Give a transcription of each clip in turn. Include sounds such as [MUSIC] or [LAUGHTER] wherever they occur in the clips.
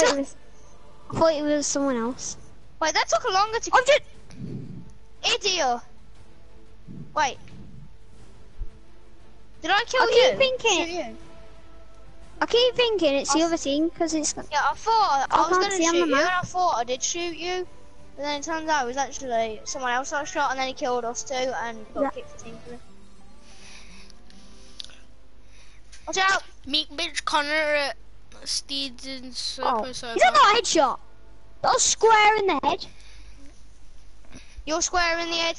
thought it was. I thought it was someone else. Wait, that took longer to. I'm just. Idiot. Wait. Did I kill I you? I keep thinking- you? I keep thinking it's the other team because it's. Yeah, I thought I, I was gonna see on shoot you, and. I thought I did shoot you. But then it turns out it was actually someone else I shot, and then he killed us too, and got Yeah. kicked the team. for it. Watch out! Meek bitch Connor at Steeds and Oh, Super Sofa. that not a headshot? That was square in the head. You're square in the head.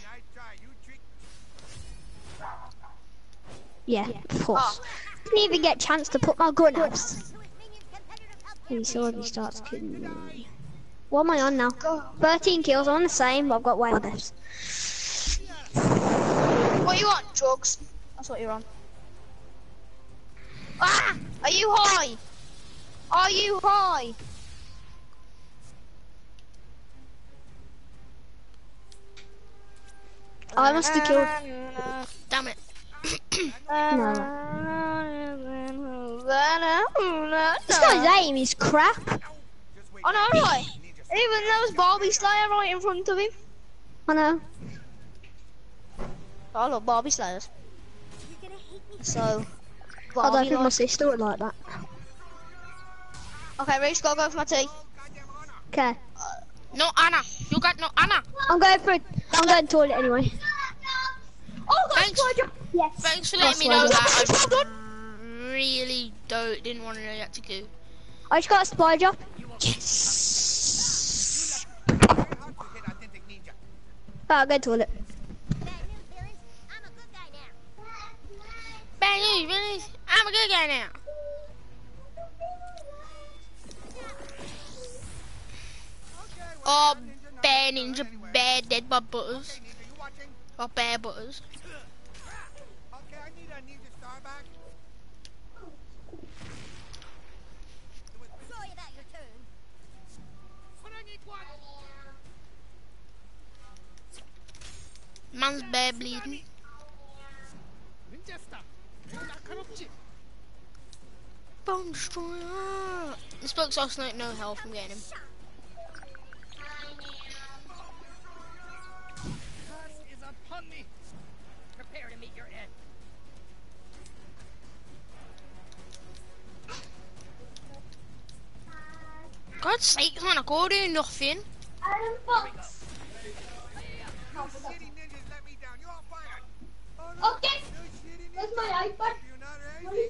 Yeah, of course. Oh. Didn't even get a chance to put my gun out. He he starts killing me. What am I on now? Go. 13 kills. I'm on the same, but I've got way more deaths. What are you on? Drugs. That's what you're on. Ah! Are you high? Are you high? I must have killed. Damn it. No. This guy's aim is crap. I know, right? Even there was Barbie Slayer right in front of him. I know. I love Barbie Slayers. So, I don't Barbie think my sister would like that. Okay, Reese, gotta go for my tea. Okay. No Anna. You got no Anna. I'm going for. I'm going to toilet anyway. Oh, Thanks. Yes. Thanks for That's letting me know what that. Oh, I really don't didn't want to know that to go. I just got a spy job. Yes. Oh, I'll go to toilet. Bad news, bad news. I'm a good guy now. Oh, bear ninja, bear dead by butters. Or bad butters. Man's bear bleeding. Ninja destroyer. This bloke's also no health from getting him. Is upon me. Prepare to meet your end. God's sake, man, I go do nothing. City ninjas let me down. You're all fired. Oh. Okay. No shitty Where's ninja. my iPad? You're not ready.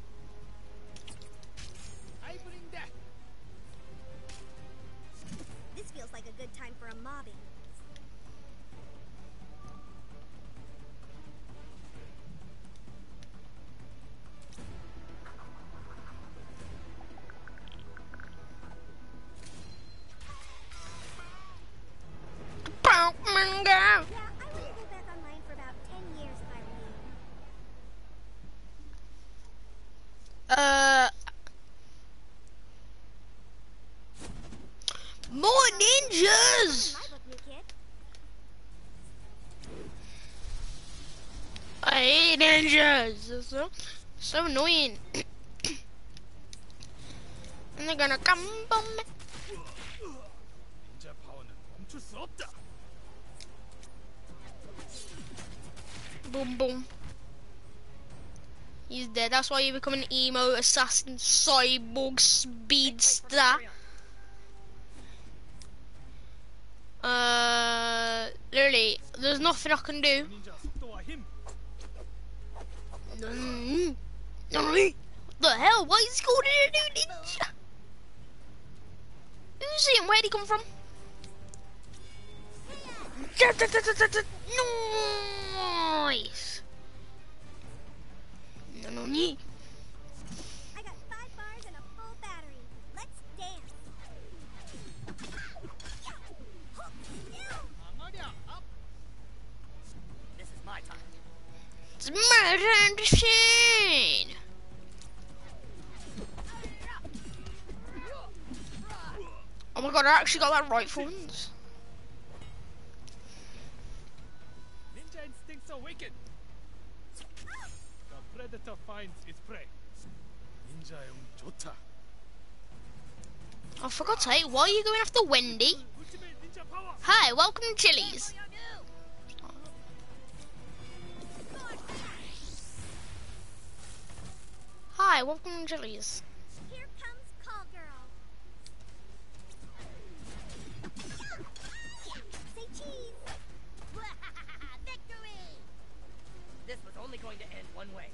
More ninjas! I hate ninjas. So, so annoying. [COUGHS] and they're gonna come bomb me. Boom boom. He's dead. That's why you become an emo assassin cyborg speedster. Literally, there's nothing I can do. What the hell? Why is he calling it a new ninja? Who's he and where'd he come from? Nice! It's! Oh my god, I actually got that right for once. Ninja instincts! The predator finds its prey. Ninja Jota. Oh, for God's sake, why are you going after Wendy? Hi, welcome to Chili's. Hi, welcome to Chili's. Here comes Call Girl. Say cheese. [LAUGHS] Victory. This was only going to end one way.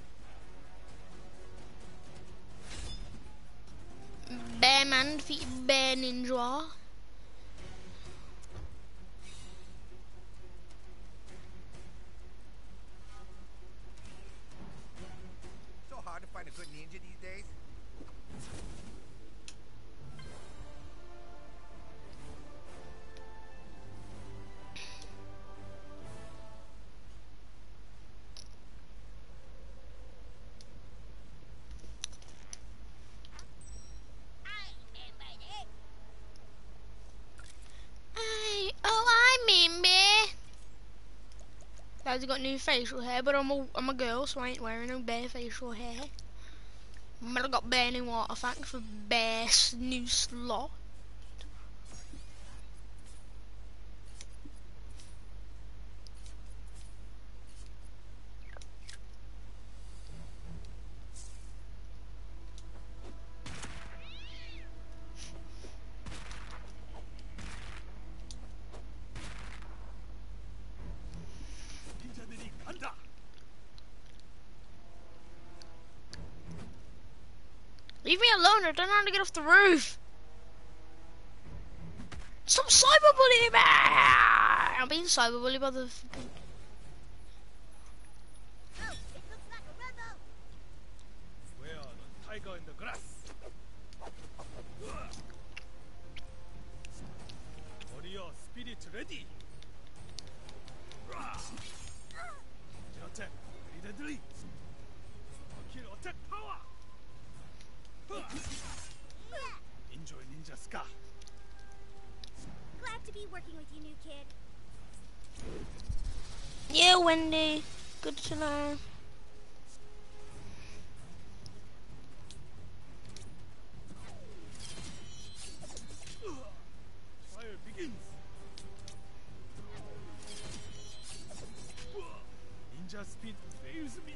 Bear man defeated Bear Ninja. Good these days. Oh, Bear. Got new facial hair, but I'm a, I'm a girl, so I ain't wearing no bear facial hair. But I got bear Water, thanks for best new slot. Leave me alone, I don't know how to get off the roof. Stop cyberbullying me! I'm being cyberbullied by the... ready. Ninja attack immediately. Kill attack power. Enjoy ninja ska. Glad to be working with you, new kid. Yeah, Wendy. Good to know. Fire begins. Ninja speed fails me.